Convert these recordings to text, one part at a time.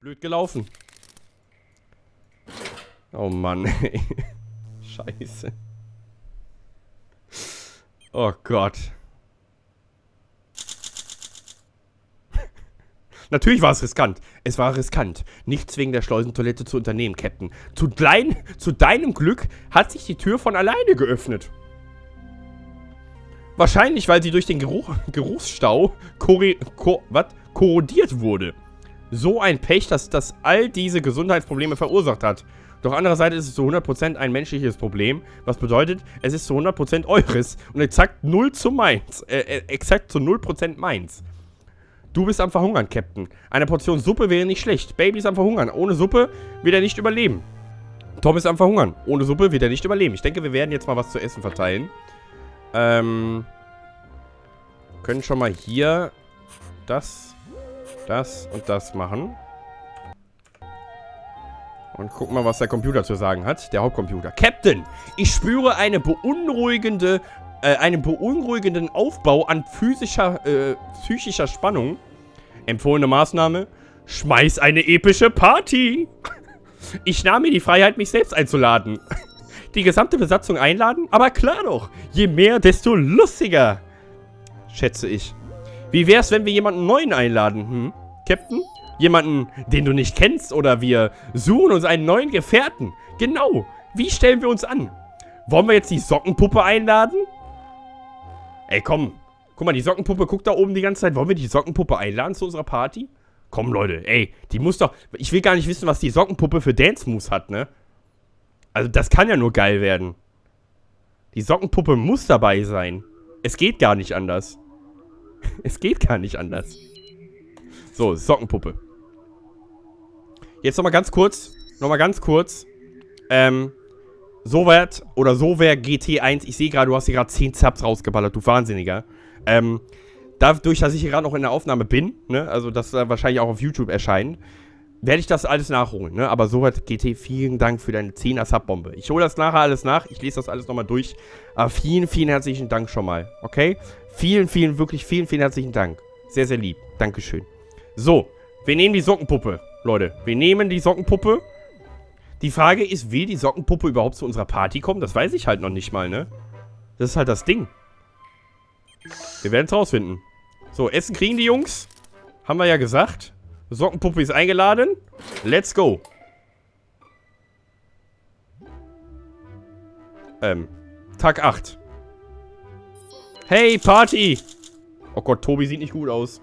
Blöd gelaufen. Oh Mann, ey. Scheiße. Oh Gott. Natürlich war es riskant. Es war riskant. Nichts wegen der Schleusentoilette zu unternehmen, Captain. Zu, dein, zu deinem Glück hat sich die Tür von alleine geöffnet. Wahrscheinlich, weil sie durch den Geruch, Geruchsstau ko, wat, korrodiert wurde so ein Pech, dass das all diese Gesundheitsprobleme verursacht hat. Doch andererseits ist es zu 100% ein menschliches Problem, was bedeutet, es ist zu 100% eures und exakt 0 zu meins. Äh, äh, exakt zu 0% meins. Du bist am Verhungern, Captain. Eine Portion Suppe wäre nicht schlecht. Baby ist am Verhungern. Ohne Suppe wird er nicht überleben. Tom ist am Verhungern. Ohne Suppe wird er nicht überleben. Ich denke, wir werden jetzt mal was zu essen verteilen. Ähm. Können schon mal hier das das und das machen. Und gucken mal, was der Computer zu sagen hat. Der Hauptcomputer. Captain, ich spüre eine beunruhigende, äh, einen beunruhigenden Aufbau an physischer, äh, psychischer Spannung. Empfohlene Maßnahme. Schmeiß eine epische Party. Ich nahm mir die Freiheit, mich selbst einzuladen. Die gesamte Besatzung einladen? Aber klar doch. Je mehr, desto lustiger. Schätze ich. Wie wär's, wenn wir jemanden neuen einladen, hm? Captain? Jemanden, den du nicht kennst oder wir suchen uns einen neuen Gefährten. Genau. Wie stellen wir uns an? Wollen wir jetzt die Sockenpuppe einladen? Ey, komm. Guck mal, die Sockenpuppe guckt da oben die ganze Zeit. Wollen wir die Sockenpuppe einladen zu unserer Party? Komm, Leute. Ey, die muss doch... Ich will gar nicht wissen, was die Sockenpuppe für Dance-Moves hat, ne? Also, das kann ja nur geil werden. Die Sockenpuppe muss dabei sein. Es geht gar nicht anders. Es geht gar nicht anders. So, Sockenpuppe. Jetzt nochmal ganz kurz. Nochmal ganz kurz. Ähm, so weit oder so wäre GT1. Ich sehe gerade, du hast hier gerade 10 Subs rausgeballert, du Wahnsinniger. Ähm, dadurch, dass ich hier gerade noch in der Aufnahme bin, ne, also das äh, wahrscheinlich auch auf YouTube erscheint, werde ich das alles nachholen, ne? Aber soweit, GT, vielen Dank für deine 10er Subbombe. Ich hole das nachher alles nach, ich lese das alles nochmal durch. Aber vielen, vielen herzlichen Dank schon mal, okay? Vielen, vielen, wirklich vielen, vielen herzlichen Dank. Sehr, sehr lieb. Dankeschön. So, wir nehmen die Sockenpuppe, Leute. Wir nehmen die Sockenpuppe. Die Frage ist, will die Sockenpuppe überhaupt zu unserer Party kommen? Das weiß ich halt noch nicht mal, ne? Das ist halt das Ding. Wir werden es rausfinden. So, Essen kriegen die Jungs. Haben wir ja gesagt. Sockenpuppe ist eingeladen. Let's go. Ähm, Tag 8. Hey, Party! Oh Gott, Tobi sieht nicht gut aus.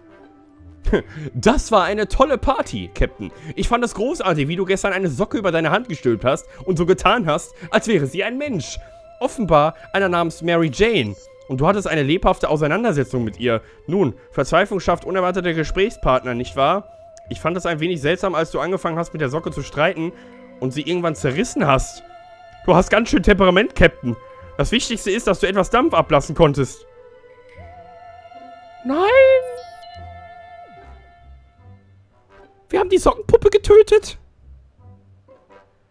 Das war eine tolle Party, Captain. Ich fand es großartig, wie du gestern eine Socke über deine Hand gestülpt hast und so getan hast, als wäre sie ein Mensch. Offenbar einer namens Mary Jane. Und du hattest eine lebhafte Auseinandersetzung mit ihr. Nun, Verzweiflung schafft unerwartete Gesprächspartner, nicht wahr? Ich fand es ein wenig seltsam, als du angefangen hast, mit der Socke zu streiten und sie irgendwann zerrissen hast. Du hast ganz schön Temperament, Captain. Das Wichtigste ist, dass du etwas Dampf ablassen konntest. Nein! Wir haben die Sockenpuppe getötet.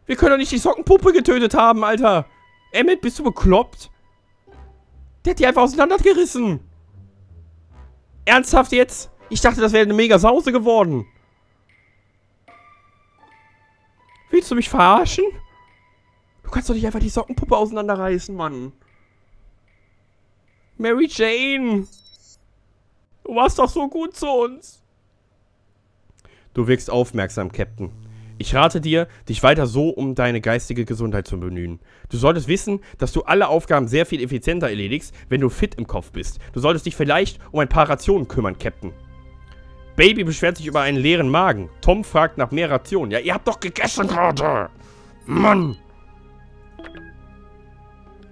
Wir können doch nicht die Sockenpuppe getötet haben, Alter. Emmett, bist du bekloppt? Der hat die einfach auseinandergerissen. Ernsthaft jetzt? Ich dachte, das wäre eine mega Sause geworden. Willst du mich verarschen? Du kannst doch nicht einfach die Sockenpuppe auseinanderreißen, Mann. Mary Jane. Du warst doch so gut zu uns. Du wirkst aufmerksam, Captain. Ich rate dir, dich weiter so um deine geistige Gesundheit zu bemühen. Du solltest wissen, dass du alle Aufgaben sehr viel effizienter erledigst, wenn du fit im Kopf bist. Du solltest dich vielleicht um ein paar Rationen kümmern, Captain. Baby beschwert sich über einen leeren Magen. Tom fragt nach mehr Rationen. Ja, ihr habt doch gegessen gerade. Mann.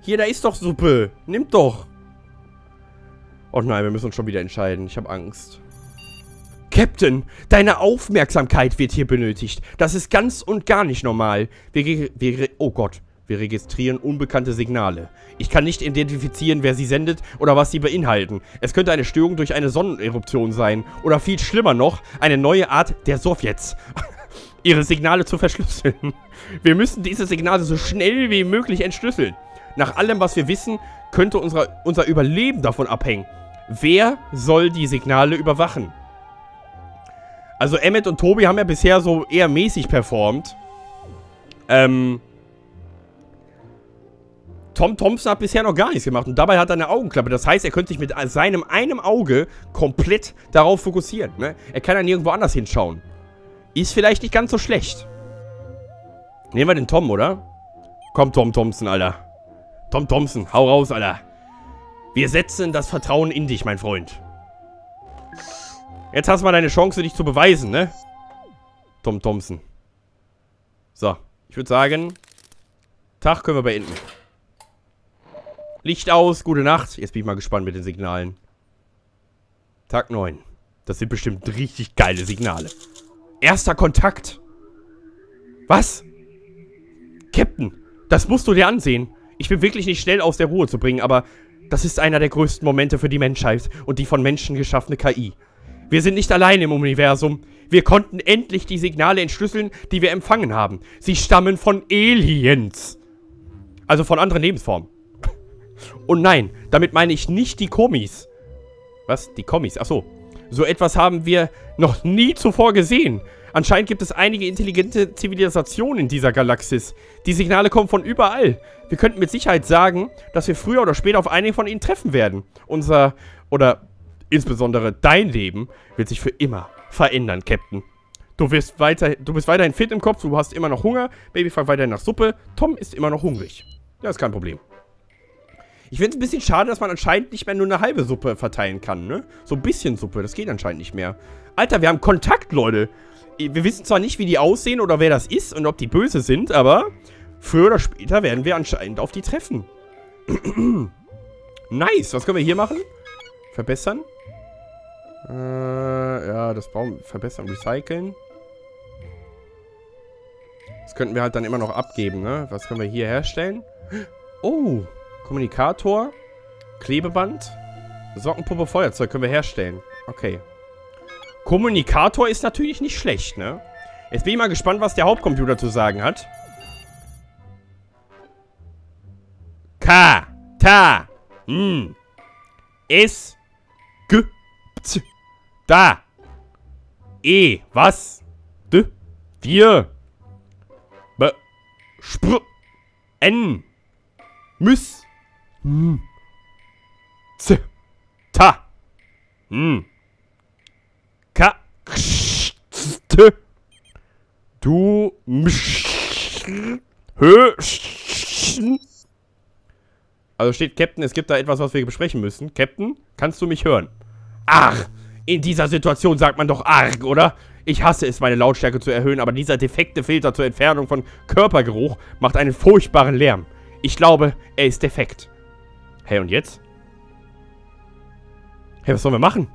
Hier, da ist doch Suppe. Nimmt doch. Oh nein, wir müssen uns schon wieder entscheiden. Ich habe Angst. Captain, deine Aufmerksamkeit wird hier benötigt. Das ist ganz und gar nicht normal. Wir, wir, oh Gott, wir registrieren unbekannte Signale. Ich kann nicht identifizieren, wer sie sendet oder was sie beinhalten. Es könnte eine Störung durch eine Sonneneruption sein. Oder viel schlimmer noch, eine neue Art der Sowjets. Ihre Signale zu verschlüsseln. Wir müssen diese Signale so schnell wie möglich entschlüsseln. Nach allem, was wir wissen, könnte unsere, unser Überleben davon abhängen. Wer soll die Signale überwachen? Also Emmet und Tobi haben ja bisher so eher mäßig performt. Ähm... Tom Thompson hat bisher noch gar nichts gemacht und dabei hat er eine Augenklappe. Das heißt, er könnte sich mit seinem einem Auge komplett darauf fokussieren. Ne? Er kann dann nirgendwo anders hinschauen. Ist vielleicht nicht ganz so schlecht. Nehmen wir den Tom, oder? Komm, Tom Thompson, Alter. Tom Thompson, hau raus, Alter. Wir setzen das Vertrauen in dich, mein Freund. Jetzt hast du mal deine Chance, dich zu beweisen, ne? Tom Thompson. So, ich würde sagen, Tag können wir beenden. Licht aus, gute Nacht. Jetzt bin ich mal gespannt mit den Signalen. Tag 9. Das sind bestimmt richtig geile Signale. Erster Kontakt. Was? Captain, das musst du dir ansehen. Ich bin wirklich nicht schnell aus der Ruhe zu bringen, aber das ist einer der größten Momente für die Menschheit und die von Menschen geschaffene KI. Wir sind nicht allein im Universum. Wir konnten endlich die Signale entschlüsseln, die wir empfangen haben. Sie stammen von Aliens. Also von anderen Lebensformen. Und nein, damit meine ich nicht die Komis. Was? Die Kommis? Achso. So etwas haben wir noch nie zuvor gesehen. Anscheinend gibt es einige intelligente Zivilisationen in dieser Galaxis. Die Signale kommen von überall. Wir könnten mit Sicherheit sagen, dass wir früher oder später auf einige von ihnen treffen werden. Unser, oder insbesondere dein Leben, wird sich für immer verändern, Captain. Du, wirst weiter, du bist weiterhin fit im Kopf, du hast immer noch Hunger, Baby fragt weiterhin nach Suppe, Tom ist immer noch hungrig. Das ist kein Problem. Ich finde es ein bisschen schade, dass man anscheinend nicht mehr nur eine halbe Suppe verteilen kann, ne? So ein bisschen Suppe, das geht anscheinend nicht mehr. Alter, wir haben Kontakt, Leute. Wir wissen zwar nicht, wie die aussehen oder wer das ist und ob die böse sind, aber früher oder später werden wir anscheinend auf die treffen. nice, was können wir hier machen? Verbessern? Äh, ja, das wir verbessern, recyceln. Das könnten wir halt dann immer noch abgeben, ne? Was können wir hier herstellen? Oh, Kommunikator, Klebeband, Sockenpuppe, Feuerzeug können wir herstellen. Okay. Kommunikator ist natürlich nicht schlecht, ne? Jetzt bin ich mal gespannt, was der Hauptcomputer zu sagen hat. K, Ta, N, S, G, T, Da, E, was, D, Wir, B, Spr, N, Müs, hm. Z. Ta. Hm. Ka. St. Du. Msch. Hö. Also steht Captain, es gibt da etwas, was wir besprechen müssen. Captain, kannst du mich hören? Ach, in dieser Situation sagt man doch arg, oder? Ich hasse es, meine Lautstärke zu erhöhen, aber dieser defekte Filter zur Entfernung von Körpergeruch macht einen furchtbaren Lärm. Ich glaube, er ist defekt. Hey, und jetzt? Hey, was sollen wir machen?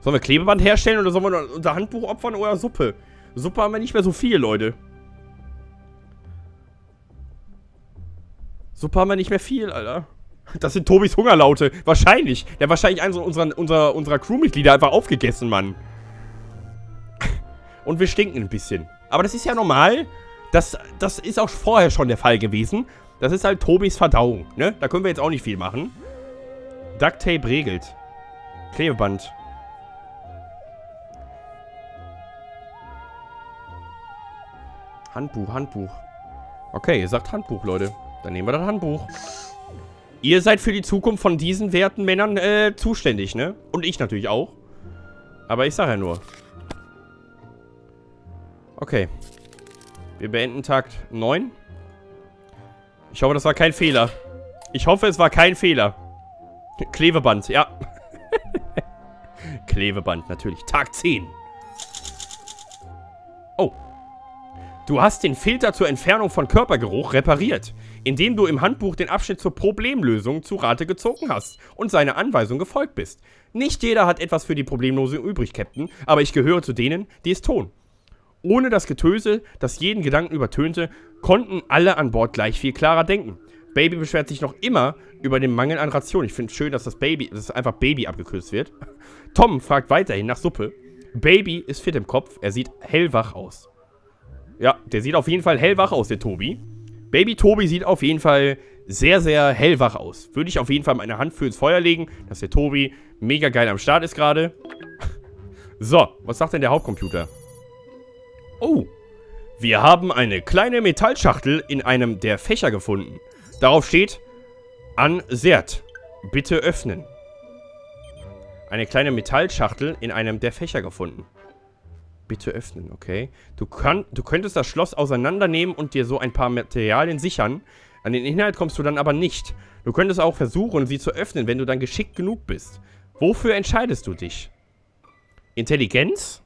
Sollen wir Klebeband herstellen oder sollen wir unser Handbuch opfern oder Suppe? Suppe haben wir nicht mehr so viel, Leute. Suppe haben wir nicht mehr viel, Alter. Das sind Tobis Hungerlaute. Wahrscheinlich. Der hat wahrscheinlich einen unserer, unserer, unserer Crewmitglieder einfach aufgegessen, Mann. Und wir stinken ein bisschen. Aber das ist ja normal. Das, das ist auch vorher schon der Fall gewesen. Das ist halt Tobis Verdauung, ne? Da können wir jetzt auch nicht viel machen. Duct Tape regelt. Klebeband. Handbuch, Handbuch. Okay, ihr sagt Handbuch, Leute. Dann nehmen wir das Handbuch. Ihr seid für die Zukunft von diesen werten Männern äh, zuständig, ne? Und ich natürlich auch. Aber ich sag ja nur. Okay. Wir beenden Takt 9. Ich hoffe, das war kein Fehler. Ich hoffe, es war kein Fehler. Klebeband, ja. Klebeband, natürlich. Tag 10. Oh. Du hast den Filter zur Entfernung von Körpergeruch repariert, indem du im Handbuch den Abschnitt zur Problemlösung zu Rate gezogen hast und seine Anweisung gefolgt bist. Nicht jeder hat etwas für die Problemlösung übrig, Captain, aber ich gehöre zu denen, die es tun. Ohne das Getöse, das jeden Gedanken übertönte, konnten alle an Bord gleich viel klarer denken. Baby beschwert sich noch immer über den Mangel an Ration. Ich finde es schön, dass das Baby, dass einfach Baby abgekürzt wird. Tom fragt weiterhin nach Suppe. Baby ist fit im Kopf. Er sieht hellwach aus. Ja, der sieht auf jeden Fall hellwach aus, der Tobi. Baby Tobi sieht auf jeden Fall sehr, sehr hellwach aus. Würde ich auf jeden Fall meine Hand für ins Feuer legen, dass der Tobi mega geil am Start ist gerade. So, was sagt denn der Hauptcomputer? Oh, wir haben eine kleine Metallschachtel in einem der Fächer gefunden. Darauf steht, an Sert. Bitte öffnen. Eine kleine Metallschachtel in einem der Fächer gefunden. Bitte öffnen, okay. Du, kann, du könntest das Schloss auseinandernehmen und dir so ein paar Materialien sichern. An den Inhalt kommst du dann aber nicht. Du könntest auch versuchen, sie zu öffnen, wenn du dann geschickt genug bist. Wofür entscheidest du dich? Intelligenz?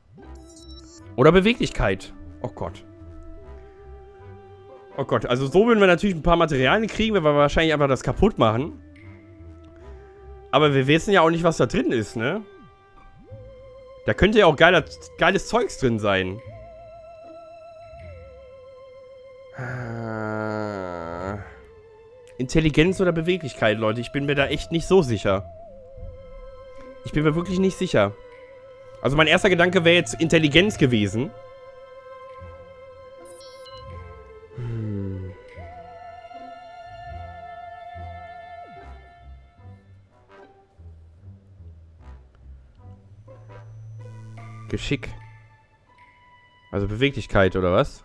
Oder Beweglichkeit? Oh Gott. Oh Gott, also so würden wir natürlich ein paar Materialien kriegen, wenn wir wahrscheinlich einfach das kaputt machen. Aber wir wissen ja auch nicht, was da drin ist, ne? Da könnte ja auch geiler, geiles Zeugs drin sein. Äh, Intelligenz oder Beweglichkeit, Leute. Ich bin mir da echt nicht so sicher. Ich bin mir wirklich nicht sicher. Also mein erster Gedanke wäre jetzt Intelligenz gewesen. Geschick. Also Beweglichkeit, oder was?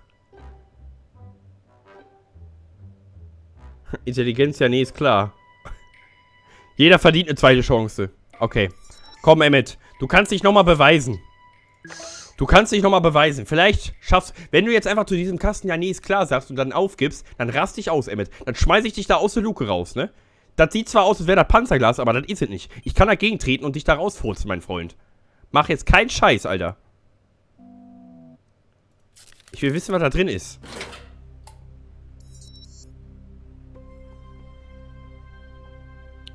Intelligenz, ja, nee, ist klar. Jeder verdient eine zweite Chance. Okay. Komm, Emmet. Du kannst dich nochmal beweisen. Du kannst dich nochmal beweisen. Vielleicht schaffst Wenn du jetzt einfach zu diesem Kasten, ja, nee, ist klar, sagst und dann aufgibst, dann rast dich aus, Emmet. Dann schmeiß ich dich da aus der Luke raus, ne? Das sieht zwar aus, als wäre das Panzerglas, aber das ist es nicht. Ich kann dagegen treten und dich da rausfurzen, mein Freund. Mach jetzt keinen Scheiß, Alter. Ich will wissen, was da drin ist.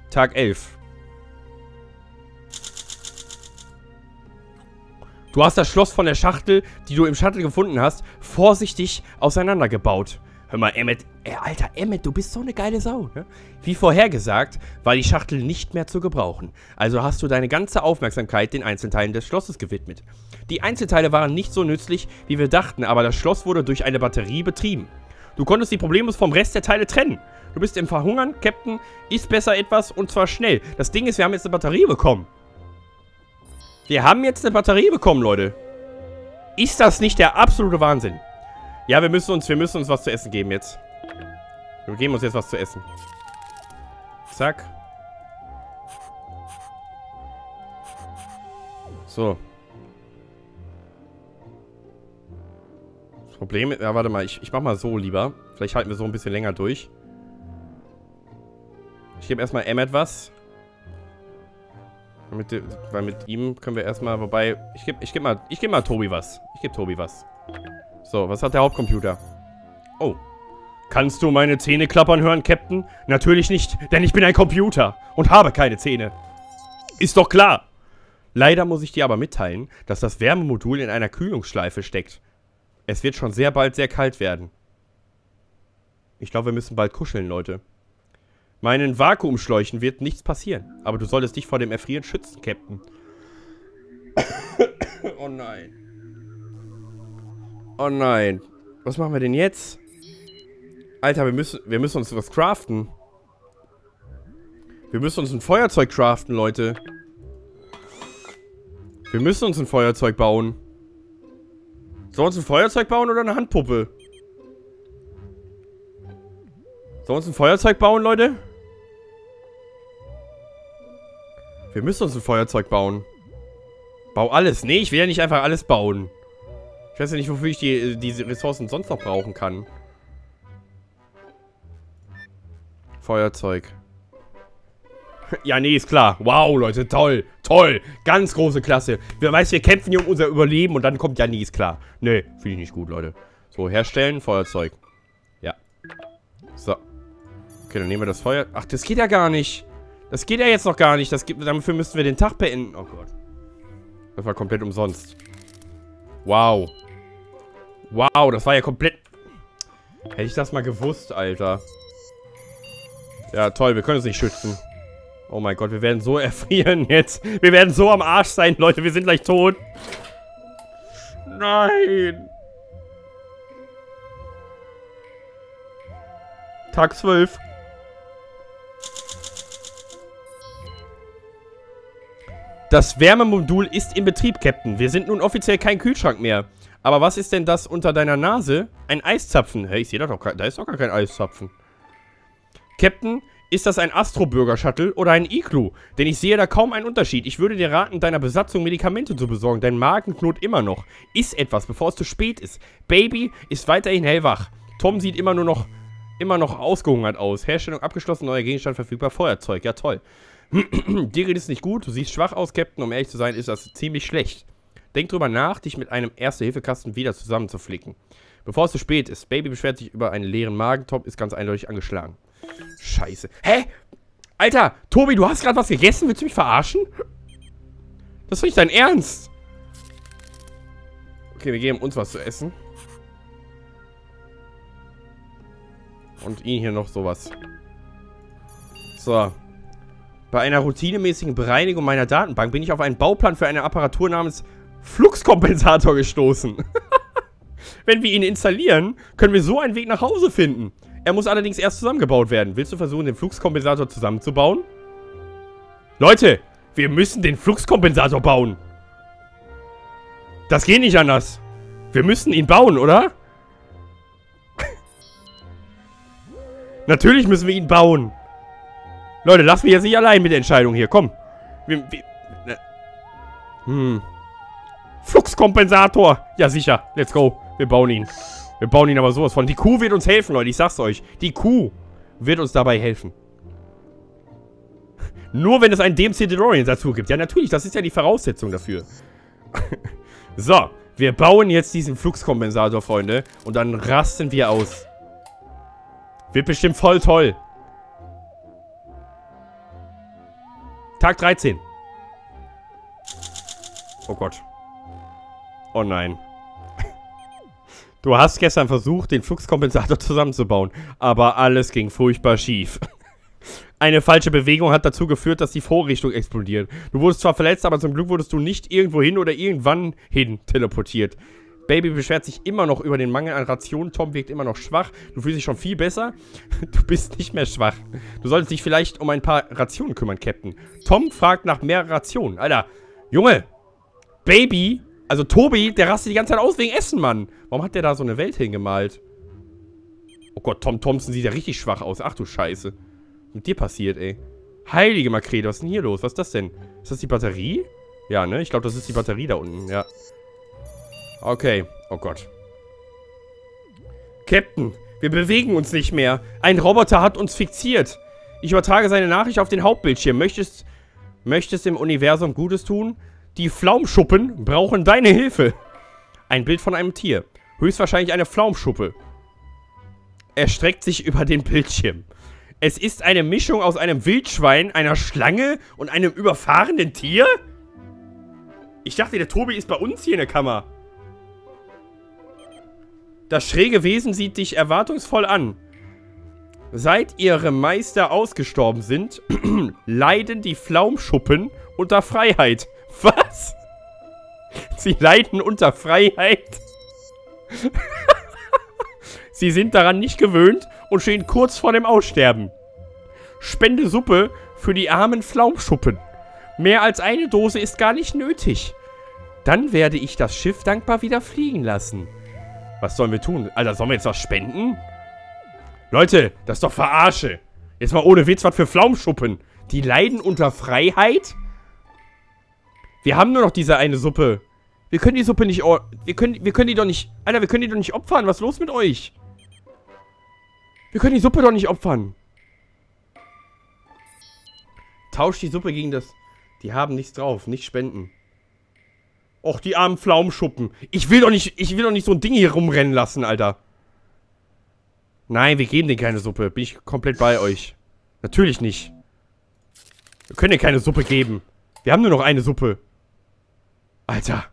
Tag 11. Du hast das Schloss von der Schachtel, die du im Shuttle gefunden hast, vorsichtig auseinandergebaut. Hör mal, Emmet, ey, alter Emmet, du bist so eine geile Sau, ne? Wie vorhergesagt, war die Schachtel nicht mehr zu gebrauchen. Also hast du deine ganze Aufmerksamkeit den Einzelteilen des Schlosses gewidmet. Die Einzelteile waren nicht so nützlich, wie wir dachten, aber das Schloss wurde durch eine Batterie betrieben. Du konntest die problemlos vom Rest der Teile trennen. Du bist im Verhungern, Captain, isst besser etwas und zwar schnell. Das Ding ist, wir haben jetzt eine Batterie bekommen. Wir haben jetzt eine Batterie bekommen, Leute. Ist das nicht der absolute Wahnsinn? Ja, wir müssen uns, wir müssen uns was zu essen geben jetzt. Wir geben uns jetzt was zu essen. Zack. So. Das Problem ist, ja, warte mal, ich, ich mach mal so lieber. Vielleicht halten wir so ein bisschen länger durch. Ich gebe erstmal Emmet was. Mit, weil mit ihm können wir erstmal, wobei, ich gebe ich geb mal, geb mal Tobi was. Ich gebe Tobi was. So, was hat der Hauptcomputer? Oh. Kannst du meine Zähne klappern hören, Captain? Natürlich nicht, denn ich bin ein Computer und habe keine Zähne. Ist doch klar. Leider muss ich dir aber mitteilen, dass das Wärmemodul in einer Kühlungsschleife steckt. Es wird schon sehr bald sehr kalt werden. Ich glaube, wir müssen bald kuscheln, Leute. Meinen Vakuumschläuchen wird nichts passieren. Aber du solltest dich vor dem Erfrieren schützen, Captain. oh nein. Oh nein. Was machen wir denn jetzt? Alter, wir müssen, wir müssen uns was craften. Wir müssen uns ein Feuerzeug craften, Leute. Wir müssen uns ein Feuerzeug bauen. Sollen wir uns ein Feuerzeug bauen oder eine Handpuppe? Sollen wir uns ein Feuerzeug bauen, Leute? Wir müssen uns ein Feuerzeug bauen. Bau alles. Nee, ich will ja nicht einfach alles bauen. Ich weiß ja nicht, wofür ich die, diese Ressourcen sonst noch brauchen kann. Feuerzeug. Ja, nee, ist klar. Wow, Leute, toll, toll. Ganz große Klasse. Wir weiß, wir kämpfen hier um unser Überleben und dann kommt ja nie, ist klar. Nee, finde ich nicht gut, Leute. So, herstellen, Feuerzeug. Ja. So. Okay, dann nehmen wir das Feuer... Ach, das geht ja gar nicht. Das geht ja jetzt noch gar nicht. Das gibt, dafür müssten wir den Tag beenden. Oh Gott. Das war komplett umsonst. Wow. Wow, das war ja komplett... Hätte ich das mal gewusst, Alter. Ja, toll. Wir können uns nicht schützen. Oh mein Gott, wir werden so erfrieren jetzt. Wir werden so am Arsch sein, Leute. Wir sind gleich tot. Nein. Tag 12. Das Wärmemodul ist in Betrieb, Captain. Wir sind nun offiziell kein Kühlschrank mehr. Aber was ist denn das unter deiner Nase? Ein Eiszapfen. Hey, ich sehe da doch gar, da ist doch gar kein Eiszapfen. Captain, ist das ein Astro-Bürger-Shuttle oder ein Iglu? Denn ich sehe da kaum einen Unterschied. Ich würde dir raten, deiner Besatzung Medikamente zu besorgen. Dein Magen knurrt immer noch. Iss etwas, bevor es zu spät ist. Baby ist weiterhin hellwach. Tom sieht immer nur noch, immer noch ausgehungert aus. Herstellung abgeschlossen, neuer Gegenstand verfügbar, Feuerzeug. Ja, toll. dir geht es nicht gut, du siehst schwach aus, Captain. Um ehrlich zu sein, ist das ziemlich schlecht. Denk drüber nach, dich mit einem Erste-Hilfe-Kasten wieder zusammenzuflicken. Bevor es zu spät ist. Baby beschwert sich über einen leeren Magen. Tom ist ganz eindeutig angeschlagen. Scheiße. Hä? Alter, Tobi, du hast gerade was gegessen? Willst du mich verarschen? Das ist nicht dein Ernst. Okay, wir geben uns was zu essen. Und ihn hier noch sowas. So. Bei einer routinemäßigen Bereinigung meiner Datenbank bin ich auf einen Bauplan für eine Apparatur namens Fluxkompensator gestoßen. Wenn wir ihn installieren, können wir so einen Weg nach Hause finden. Er muss allerdings erst zusammengebaut werden. Willst du versuchen, den Fluxkompensator zusammenzubauen? Leute, wir müssen den Fluxkompensator bauen. Das geht nicht anders. Wir müssen ihn bauen, oder? Natürlich müssen wir ihn bauen. Leute, lass mich jetzt nicht allein mit der Entscheidung hier. Komm. Wir, wir, ne. Hm. Fluxkompensator. Ja, sicher. Let's go. Wir bauen ihn. Wir bauen ihn aber sowas von. Die Kuh wird uns helfen, Leute. Ich sag's euch. Die Kuh wird uns dabei helfen. Nur wenn es einen DMC DeLorean dazu gibt. Ja, natürlich. Das ist ja die Voraussetzung dafür. so. Wir bauen jetzt diesen Fluxkompensator, Freunde. Und dann rasten wir aus. Wird bestimmt voll toll. Tag 13. Oh Gott. Oh nein. Du hast gestern versucht, den Fluxkompensator zusammenzubauen, aber alles ging furchtbar schief. Eine falsche Bewegung hat dazu geführt, dass die Vorrichtung explodiert. Du wurdest zwar verletzt, aber zum Glück wurdest du nicht irgendwo hin oder irgendwann hin teleportiert. Baby beschwert sich immer noch über den Mangel an Rationen. Tom wirkt immer noch schwach. Du fühlst dich schon viel besser. Du bist nicht mehr schwach. Du solltest dich vielleicht um ein paar Rationen kümmern, Captain. Tom fragt nach mehr Rationen. Alter, Junge, Baby also Tobi, der rastet die ganze Zeit aus wegen Essen, Mann. Warum hat der da so eine Welt hingemalt? Oh Gott, Tom Thompson sieht ja richtig schwach aus. Ach du Scheiße. Was mit dir passiert, ey? Heilige Makrele, was ist denn hier los? Was ist das denn? Ist das die Batterie? Ja, ne? Ich glaube, das ist die Batterie da unten, ja. Okay. Oh Gott. Captain, wir bewegen uns nicht mehr. Ein Roboter hat uns fixiert. Ich übertrage seine Nachricht auf den Hauptbildschirm. Möchtest, möchtest dem Universum Gutes tun? Die Flaumschuppen brauchen deine Hilfe. Ein Bild von einem Tier. Höchstwahrscheinlich eine Flaumschuppe. Er streckt sich über den Bildschirm. Es ist eine Mischung aus einem Wildschwein, einer Schlange und einem überfahrenen Tier? Ich dachte, der Tobi ist bei uns hier in der Kammer. Das schräge Wesen sieht dich erwartungsvoll an. Seit ihre Meister ausgestorben sind, leiden die Flaumschuppen unter Freiheit. Was? Sie leiden unter Freiheit. Sie sind daran nicht gewöhnt und stehen kurz vor dem Aussterben. Spende Suppe für die armen Flaumschuppen. Mehr als eine Dose ist gar nicht nötig. Dann werde ich das Schiff dankbar wieder fliegen lassen. Was sollen wir tun? Alter, sollen wir jetzt was spenden? Leute, das ist doch Verarsche. Jetzt mal ohne Witz, was für Flaumschuppen. Die leiden unter Freiheit? Wir haben nur noch diese eine Suppe. Wir können die Suppe nicht... Wir können, wir können die doch nicht... Alter, wir können die doch nicht opfern. Was ist los mit euch? Wir können die Suppe doch nicht opfern. Tausch die Suppe gegen das... Die haben nichts drauf. Nicht spenden. Och, die armen Pflaumschuppen. Ich will doch nicht... Ich will doch nicht so ein Ding hier rumrennen lassen, Alter. Nein, wir geben denen keine Suppe. Bin ich komplett bei euch. Natürlich nicht. Wir können dir keine Suppe geben. Wir haben nur noch eine Suppe. Alter.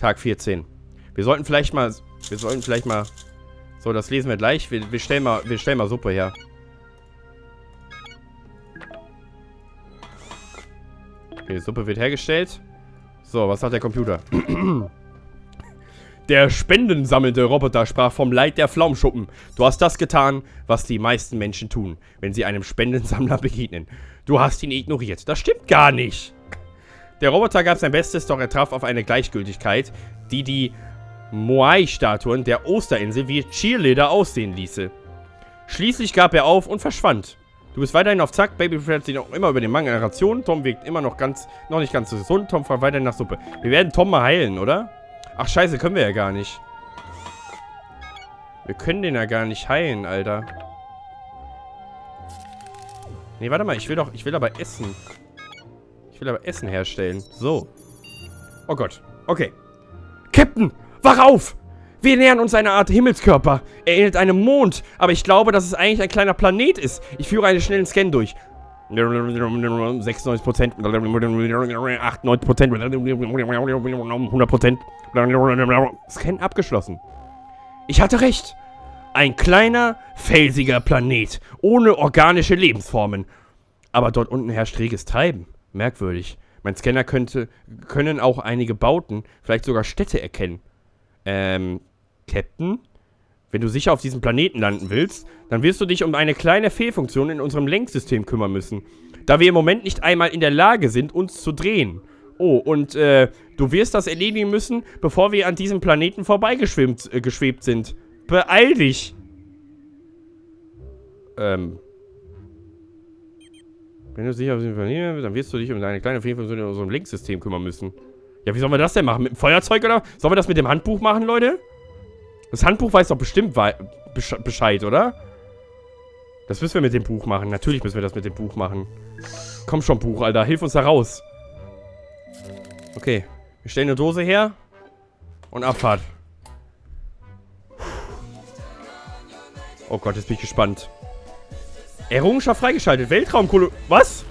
Tag 14. Wir sollten vielleicht mal... Wir sollten vielleicht mal... So, das lesen wir gleich. Wir, wir, stellen, mal, wir stellen mal Suppe her. Okay, Suppe wird hergestellt. So, was hat der Computer? Der spendensammelnde Roboter sprach vom Leid der Flaumschuppen. Du hast das getan, was die meisten Menschen tun, wenn sie einem Spendensammler begegnen. Du hast ihn ignoriert. Das stimmt gar nicht. Der Roboter gab sein Bestes, doch er traf auf eine Gleichgültigkeit, die die Moai-Statuen der Osterinsel wie Cheerleader aussehen ließe. Schließlich gab er auf und verschwand. Du bist weiterhin auf Zack, Baby freut sich noch immer über den Mangel an Rationen. Tom wirkt immer noch ganz, noch nicht ganz so gesund. Tom fragt weiterhin nach Suppe. Wir werden Tom mal heilen, oder? Ach scheiße, können wir ja gar nicht. Wir können den ja gar nicht heilen, Alter. Nee, warte mal, ich will doch, ich will aber essen. Ich will aber Essen herstellen. So. Oh Gott. Okay. Captain, wach auf! Wir nähern uns einer Art Himmelskörper. Er ähnelt einem Mond, aber ich glaube, dass es eigentlich ein kleiner Planet ist. Ich führe einen schnellen Scan durch. 96%, 98%, 100%. Scan abgeschlossen. Ich hatte recht. Ein kleiner, felsiger Planet, ohne organische Lebensformen. Aber dort unten herrscht reges Treiben. Merkwürdig. Mein Scanner könnte, können auch einige Bauten, vielleicht sogar Städte erkennen. Ähm, Captain? Wenn du sicher auf diesem Planeten landen willst, dann wirst du dich um eine kleine Fehlfunktion in unserem Lenksystem kümmern müssen. Da wir im Moment nicht einmal in der Lage sind, uns zu drehen. Oh, und äh, du wirst das erledigen müssen, bevor wir an diesem Planeten vorbeigeschwebt äh, sind. Beeil dich! Ähm. Wenn du sicher auf diesem Planeten dann wirst du dich um deine kleine Fehlfunktion in unserem Lenksystem kümmern müssen. Ja, wie sollen wir das denn machen? Mit dem Feuerzeug oder? Sollen wir das mit dem Handbuch machen, Leute? Das Handbuch weiß doch bestimmt Bescheid, oder? Das müssen wir mit dem Buch machen. Natürlich müssen wir das mit dem Buch machen. Komm schon, Buch, Alter. Hilf uns da raus. Okay. Wir stellen eine Dose her. Und Abfahrt. Oh Gott, jetzt bin ich gespannt. Errungenschaft freigeschaltet. Weltraumkolo... Was?